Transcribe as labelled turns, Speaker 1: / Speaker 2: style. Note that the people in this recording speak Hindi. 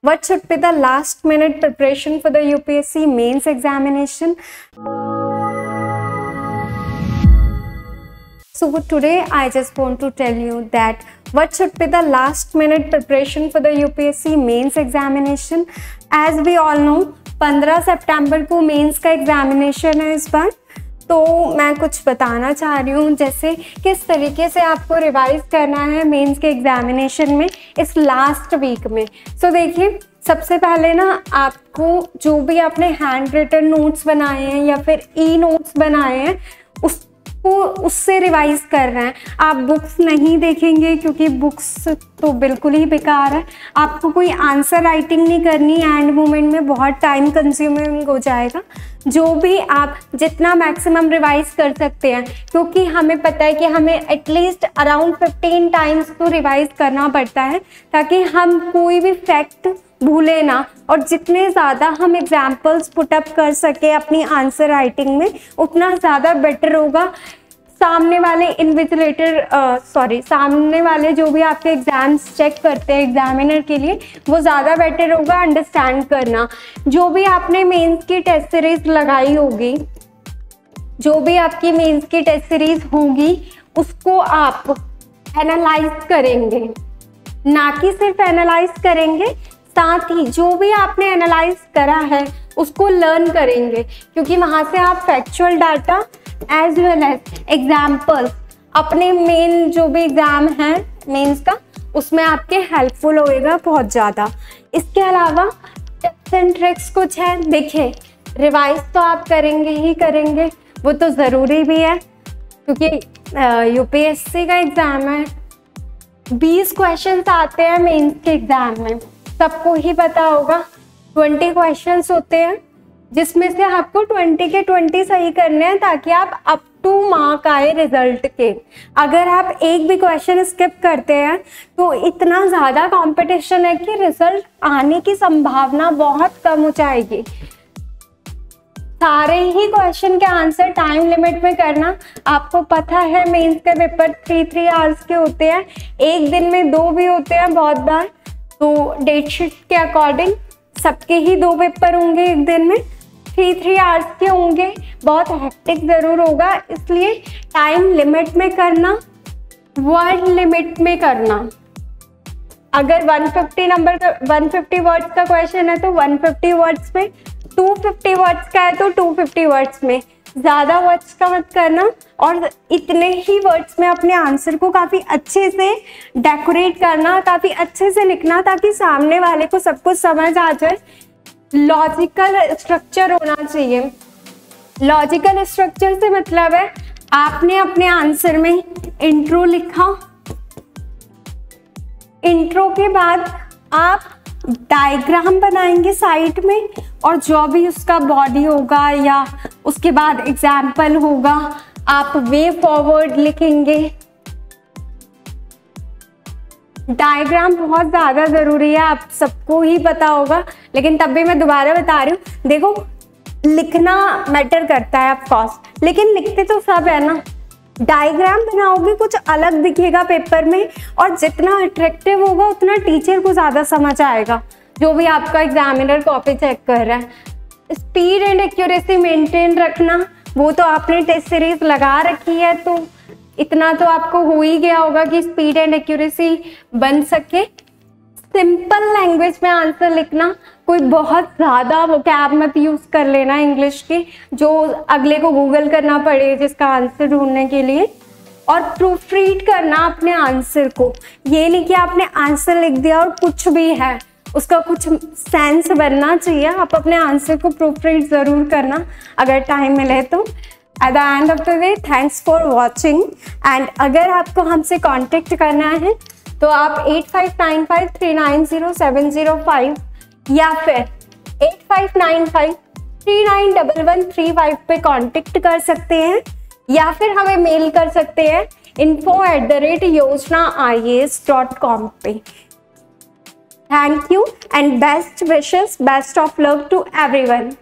Speaker 1: What should be the last minute preparation for the UPSC mains examination? So today I just want to tell you that what should be the last minute preparation for the UPSC mains examination. As we all know 15 सितंबर को मेंस का एग्जामिनेशन है इस बार तो मैं कुछ बताना चाह रही हूँ जैसे किस तरीके से आपको रिवाइज करना है मेंस के एग्जामिनेशन में इस लास्ट वीक में। सो so, देखिए सबसे पहले ना आपको जो भी आपने हैंड रिटन नोट्स बनाए हैं या फिर ई नोट्स बनाए हैं उस को उससे रिवाइज कर रहे हैं। आप बुक्स नहीं देखेंगे क्योंकि बुक्स तो बिल्कुल ही बेकार है। आपको कोई आंसर राइटिंग नहीं करनी एंड मोमेंट में, बहुत टाइम कंज्यूमिंग हो जाएगा। जो भी आप जितना मैक्सिमम रिवाइज कर सकते हैं, क्योंकि हमें पता है कि हमें एटलीस्ट अराउंड 15 टाइम्स तो रिवाइज करना पड़ता है, ताकि हम कोई भी फैक्ट भूले ना। और जितने ज़्यादा हम एग्जाम्पल्स पुटअप कर सके अपनी आंसर राइटिंग में, उतना ज़्यादा बेटर होगा। सामने वाले इन्विजिलेटर सॉरी सामने वाले जो भी आपके एग्ज़ाम्स चेक करते हैं एग्जामिनर के लिए, वो ज़्यादा बेटर होगा अंडरस्टैंड करना। जो भी आपने मेंस की टेस्ट सीरीज़ लगाई होगी, जो भी आपकी मेंस की टेस्ट सीरीज़ होगी, उसको आप एनालाइज करेंगे। ना कि सिर्फ़ एनालाइज करेंगे साथ ही जो भी आपने एनालाइज करा है, उसको लर्न करेंगे। क्योंकि वहाँ से आप factual data as well as example अपने मेन जो भी एग्ज़ाम है मेंस का, उसमें आपके हेल्पफुल होएगा बहुत ज़्यादा। इसके अलावा टिप्स एंड ट्रिक्स कुछ है, देखिए रिवाइज तो आप करेंगे ही करेंगे, वो तो ज़रूरी भी है। क्योंकि यूपीएससी का एग्ज़ाम है, बीस क्वेश्चंस आते हैं मेंस के एग्ज़ाम में। सबको ही पता होगा। ट्वेंटी क्वेश्चन होते हैं, जिसमें से आपको ट्वेंटी के ट्वेंटी सही करने हैं ताकि आप अप टू मार्क आए रिज़ल्ट के। अगर आप एक भी क्वेश्चन स्किप करते हैं तो इतना ज़्यादा कंपटीशन है कि रिज़ल्ट आने की संभावना बहुत कम हो जाएगी। सारे ही क्वेश्चन के आंसर टाइम लिमिट में करना। आपको पता है मेंस के पेपर थ्री थ्री आवर्स के होते हैं, एक दिन में दो भी होते हैं बहुत बार। तो डेट शीट के अकॉर्डिंग सबके ही दो पेपर होंगे एक दिन में। थ्री थ्री आवर्स के होंगे। बहुत हेक्टिक ज़रूर होगा, इसलिए टाइम लिमिट में करना वर्ड लिमिट में करना। अगर 150 नंबर का 150 वर्ड्स का क्वेश्चन है तो 150 वर्ड्स में 250 वर्ड्स का है तो 250 वर्ड्स में। ज़्यादा वर्ड्स का मत करना और इतने ही वर्ड्स में अपने आंसर को काफ़ी अच्छे से डेकोरेट करना, काफ़ी अच्छे से लिखना ताकि सामने वाले को सब कुछ समझ आ जाए। लॉजिकल स्ट्रक्चर होना चाहिए। लॉजिकल स्ट्रक्चर से मतलब है, आपने अपने आंसर में इंट्रो लिखा। इंट्रो के बाद आप डायग्राम बनाएँगे साइड में और जो भी उसका बॉडी होगा या उसके बाद एग्ज़ाम्पल होगा। आप वे फॉरवर्ड लिखेंगे। डायग्राम बहुत ज़्यादा ज़रूरी है, आप सबको ही पता होगा। लेकिन तब भी मैं दोबारा बता रही हूँ, देखो, लिखना मैटर करता है ऑफकोर्स लेकिन लिखते तो सब है ना। डायग्राम बनाओगे, कुछ अलग दिखेगा पेपर में, और जितना अट्रैक्टिव होगा, उतना टीचर को ज़्यादा समझ आएगा। जो भी आपका एग्जामिनर कॉपी चेक कर रहा है। स्पीड एंड एक्यूरेसी मेंटेन रखना। वो तो आपने टेस्ट सीरीज़ लगा रखी है तो इतना तो आपको हो ही गया होगा कि स्पीड एंड एक्यूरेसी बन सके। सिंपल लैंग्वेज में आंसर लिखना, कोई बहुत ज़्यादा वो कैब मत यूज़ कर लेना इंग्लिश की, जो अगले को गूगल करना पड़े जिसका आंसर ढूँढने के लिए। और प्रूफ रीड करना अपने आंसर को। ये नहीं कि आपने आंसर लिख दिया और कुछ भी है। उसका कुछ सेंस बनना चाहिए। आप अपने आंसर को प्रूफ रीड ज़रूर करना, अगर टाइम मिले तो। At the end of the day thanks for watching and अगर आपको हमसे कॉन्टेक्ट करना है तो आप at five nine five three nine zero seven zero five या फिर at five nine five three nine double one three five पे कॉन्टेक्ट कर सकते हैं, या फिर हमें मेल कर सकते हैं info at the rate Yojana I S dot com पे। Thank you and best wishes, best of luck to everyone.